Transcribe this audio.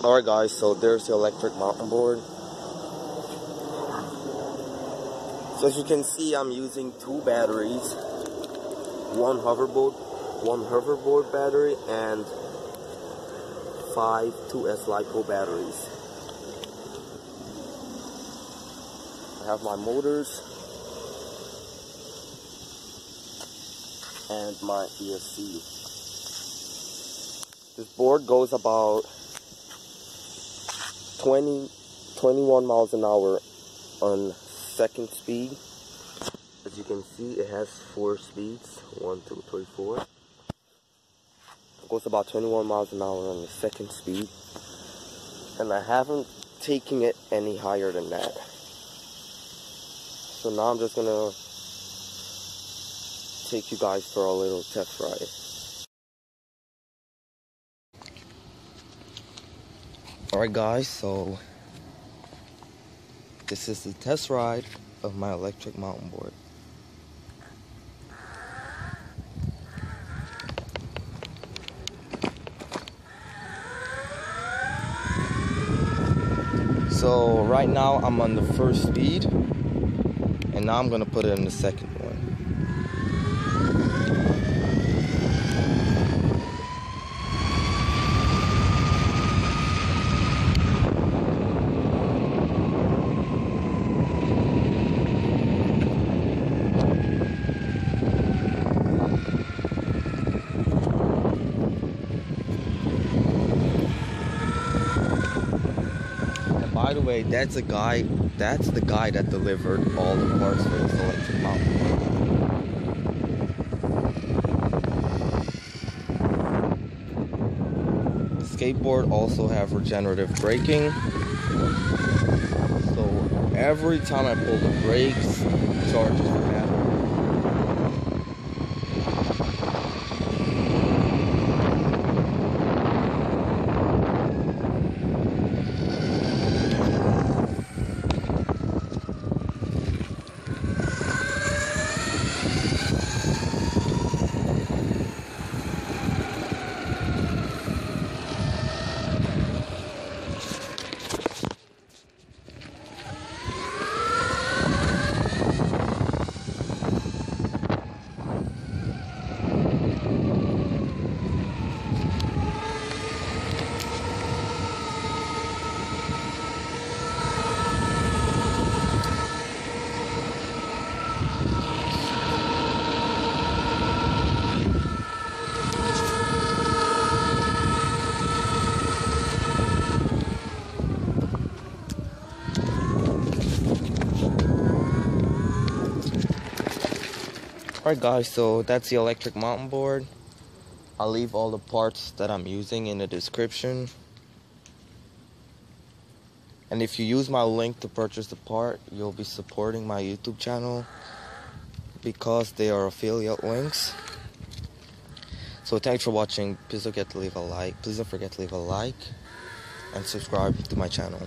Alright guys, so there's the electric mountain board. So as you can see, I'm using two batteries. One hoverboard, one hoverboard battery and five 2S LiPo batteries. I have my motors and my ESC. This board goes about 20, 21 miles an hour on second speed. As you can see, it has four speeds. One, two, three, four. It goes about 21 miles an hour on the second speed. And I haven't taken it any higher than that. So now I'm just gonna take you guys for a little test ride. Alright guys, so this is the test ride of my electric mountain board. So right now I'm on the first speed and now I'm gonna put it in the second By the way, that's a guy, that's the guy that delivered all the parts for this electric mountain. The skateboard also have regenerative braking. So every time I pull the brakes, charges Alright guys, so that's the electric mountain board. I'll leave all the parts that I'm using in the description. And if you use my link to purchase the part, you'll be supporting my YouTube channel because they are affiliate links. So thanks for watching. Please don't forget to leave a like. Please don't forget to leave a like and subscribe to my channel.